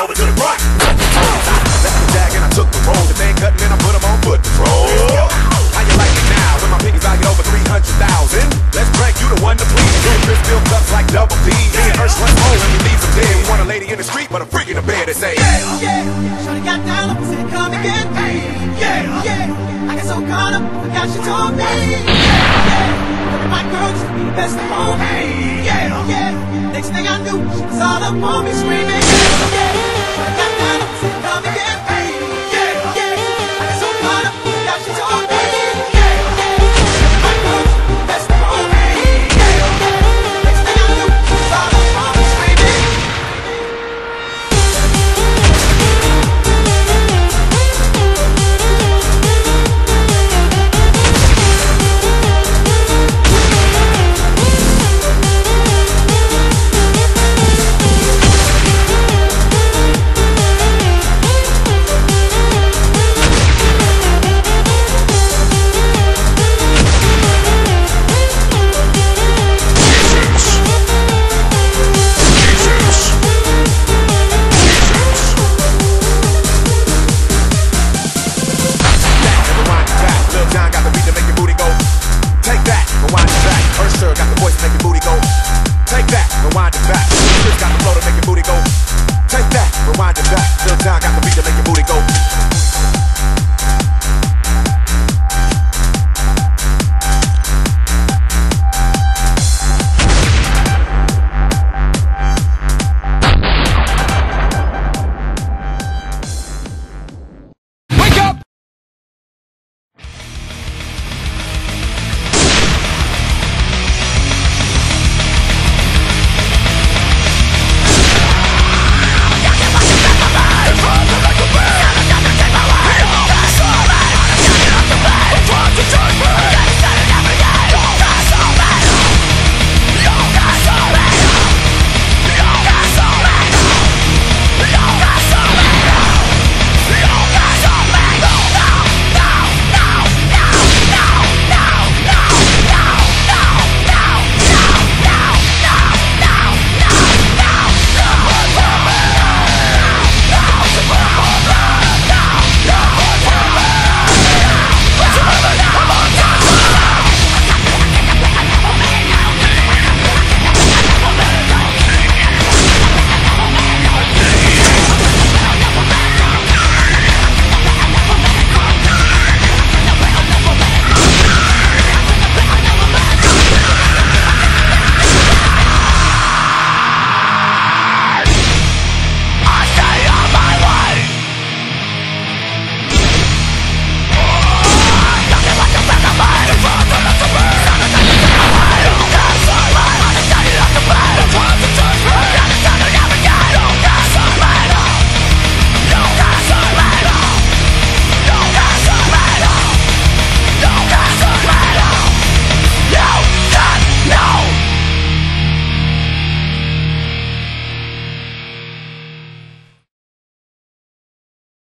over to the front. Left the jag and I took the roll. The man cut and I put him on foot patrol. How you like it now? With my pinkies get over 300,000. Let's drink, you the one to please. Your Chris filled cups like double D. Me and Ursh run home and we leave them dead. We want a lady in the street, but a freak in the bed They say, Yeah, yeah. Shawty got down up and said, Come again. Hey, yeah, yeah. I got so caught up, forgot she told me. Yeah, yeah. My girl just be the best of all. Hey, yeah, yeah. Next thing I knew, she was all up on me screaming. Yeah, yeah come again.